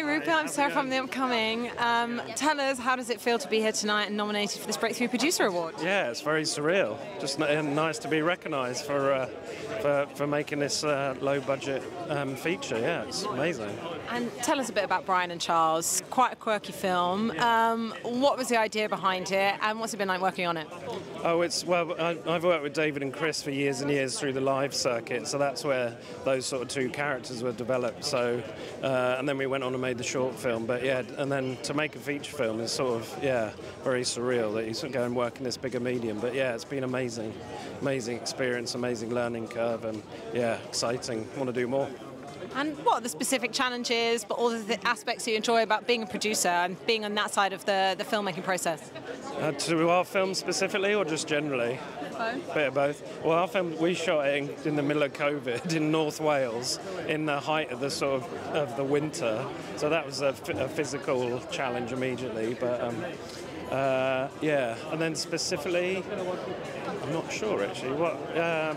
Hi, Rupert. I'm Sarah from The Upcoming. Um, tell us, how does it feel to be here tonight and nominated for this Breakthrough Producer Award? Yeah, it's very surreal. Just n- nice to be recognised for, uh, for for making this uh, low budget um, feature. Yeah, it's amazing. And tell us a bit about Brian and Charles. Quite a quirky film. Um, what was the idea behind it, and what's it been like working on it? Oh, it's well. I, I've worked with David and Chris for years and years through the live circuit, so that's where those sort of two characters were developed. So, uh, and then we went on and made the short film. But yeah, and then to make a feature film is sort of yeah very surreal that you sort of go and work in this bigger medium. But yeah, it's been amazing, amazing experience, amazing learning curve, and yeah, exciting. Want to do more. And what are the specific challenges, but all the th- aspects you enjoy about being a producer and being on that side of the, the filmmaking process? Uh, to our film specifically, or just generally? Both. Bit of both. Well, our film we shot it in, in the middle of COVID in North Wales, in the height of the sort of of the winter. So that was a, f- a physical challenge immediately. But um, uh, yeah, and then specifically, I'm not sure actually. What? Uh,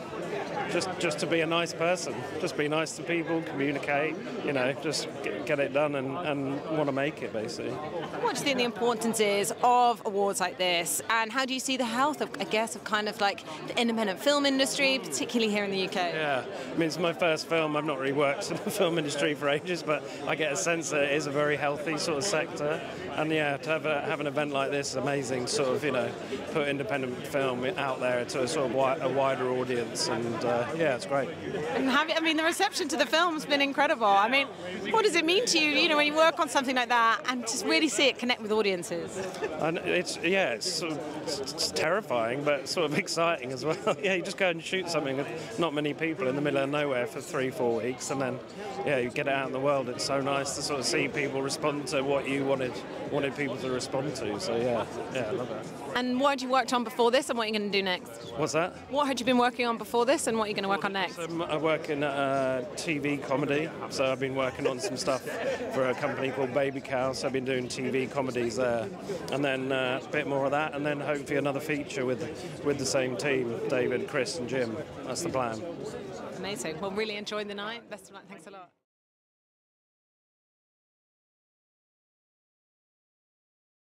just just to be a nice person, just be nice to people, communicate. You know, just get, get it done and, and want to make it basically. What do you think the importance is of awards like this, and how do you see the health of, I guess, of kind of like the independent film industry, particularly here in the UK? Yeah, I mean, it's my first film. I've not really worked in the film industry for ages, but I get a sense that it is a very healthy sort of sector. And yeah, to have, a, have an event like this is amazing, sort of, you know, put independent film out there to a sort of a wider audience. And uh, yeah, it's great. And have I mean, the reception to the film's been incredible. I mean, what does it mean to you, you know, when you work on something like that and just really see it connect with audiences? And it's, yeah, it's, sort of, it's, it's terrifying, but sort of exciting as well. yeah, you just go and shoot something with not many people in the middle of nowhere for three, four weeks, and then, yeah, you get it out in the world. It's so nice to sort of see people respond to what you wanted wanted people to respond to. So yeah, yeah, yeah, I love it. And what had you worked on before this and what are you going to do next? What's that? What had you been working on before this and what are you going to work on next? Um, I work in uh, TV comedy, so I've been working on some stuff for a company called Baby Cow. So I've been doing TV comedies there, and then uh, a bit more of that, and then hopefully another feature with with the same team, David, Chris, and Jim. That's the plan. Amazing. Well, really enjoying the night. Best of luck. Thanks a lot.